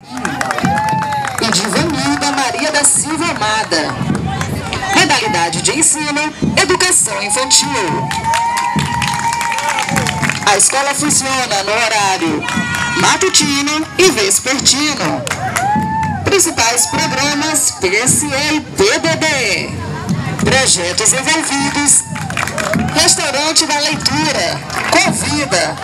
E de Vanilda Maria da Silva Amada. Modalidade de ensino, educação infantil. A escola funciona no horário matutino e vespertino. Principais programas PSE e PDD. Projetos envolvidos. Restaurante da Leitura. Convida.